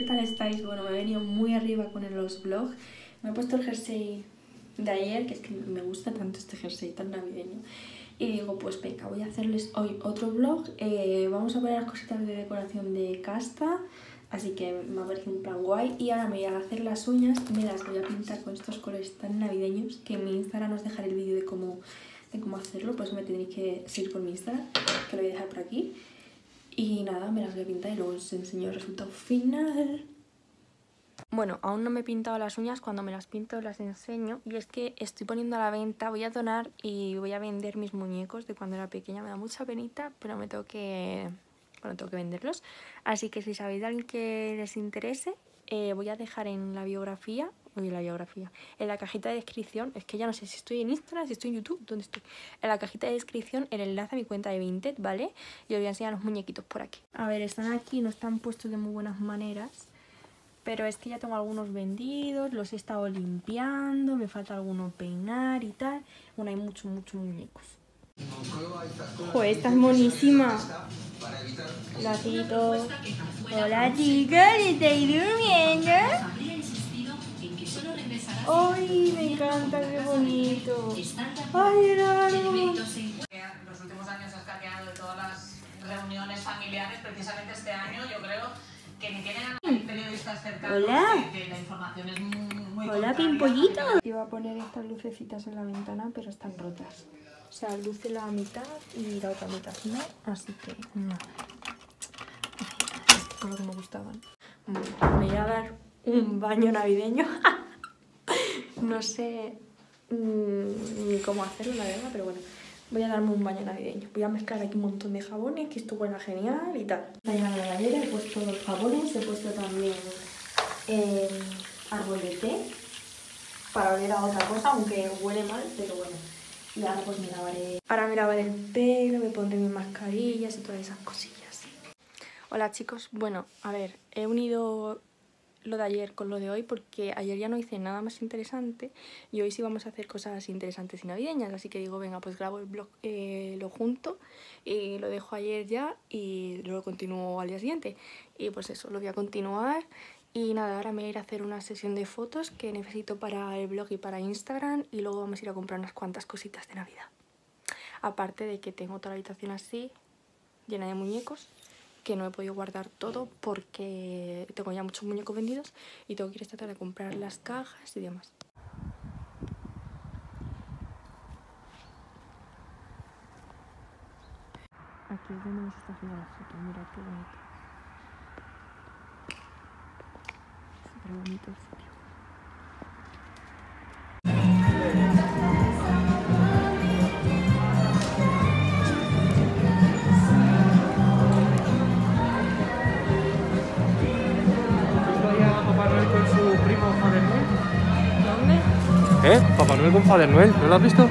tal estáis? Bueno, me he venido muy arriba con los vlogs. Me he puesto el jersey de ayer, que es que me gusta tanto este jersey tan navideño. Y digo, pues venga, voy a hacerles hoy otro vlog. Eh, vamos a poner las cositas de decoración de casta. Así que me ha parecido un plan guay. Y ahora me voy a hacer las uñas. Me las voy a pintar con estos colores tan navideños. Que en mi Instagram os dejaré el vídeo de cómo, de cómo hacerlo. Pues me tendréis que seguir por mi Instagram. Que lo voy a dejar por aquí. Y nada, me las voy a pintar y luego os enseño el resultado final. Bueno, aún no me he pintado las uñas, cuando me las pinto las enseño y es que estoy poniendo a la venta, voy a donar y voy a vender mis muñecos de cuando era pequeña, me da mucha penita, pero me tengo que, bueno, tengo que venderlos. Así que si sabéis de alguien que les interese, eh, voy a dejar en la biografía, oye, la biografía, en la cajita de descripción, es que ya no sé si estoy en Instagram, si estoy en YouTube, ¿dónde estoy? En la cajita de descripción el enlace a mi cuenta de Vinted, ¿vale? Y os voy a enseñar los muñequitos por aquí. A ver, están aquí, no están puestos de muy buenas maneras. Pero es que ya tengo algunos vendidos, los he estado limpiando, me falta alguno peinar y tal. Bueno, hay muchos, muchos muñecos. Joder, esta es monísima. Lacito. Hola chicas, ¿estáis durmiendo? ¡Ay, me encanta, qué bonito! ¡Ay, raro! Los últimos años has cambiado de todas las reuniones familiares, precisamente este año yo creo que ni tienen periodistas cercanos, Hola. que, la información es muy, muy Hola. Pimpollito. Iba a poner estas lucecitas en la ventana, pero están rotas. O sea, luce la mitad y la otra mitad no, así que no. Es con lo que me gustaban. Bueno, me voy a dar un baño navideño. no sé mm, ni cómo hacerlo, la verdad, pero bueno. Voy a darme un baño navideño. Voy a mezclar aquí un montón de jabones, que esto huele genial y tal. Voy a la bañera, he puesto los jabones, he puesto también eh, árbol de té para oler a otra cosa, aunque huele mal, pero bueno. Y ahora pues me lavaré. Ahora me lavaré el pelo, me pondré mis mascarillas y todas esas cosillas. Hola chicos, bueno, a ver, he unido lo de ayer con lo de hoy porque ayer ya no hice nada más interesante y hoy sí vamos a hacer cosas interesantes y navideñas, así que digo, venga, pues grabo el blog, eh, lo junto y lo dejo ayer ya y luego continúo al día siguiente. Y pues eso, lo voy a continuar y nada, ahora me voy a ir a hacer una sesión de fotos que necesito para el blog y para Instagram y luego vamos a ir a comprar unas cuantas cositas de Navidad. Aparte de que tengo toda la habitación así, llena de muñecos, que no he podido guardar todo porque tengo ya muchos muñecos vendidos y tengo que ir a tratar de comprar las cajas y demás. Aquí es donde me está haciendo la foto, mirad qué bonito. Súper bonito el sitio. ¿Eh? Papá Noel con Noel, ¿no lo has visto?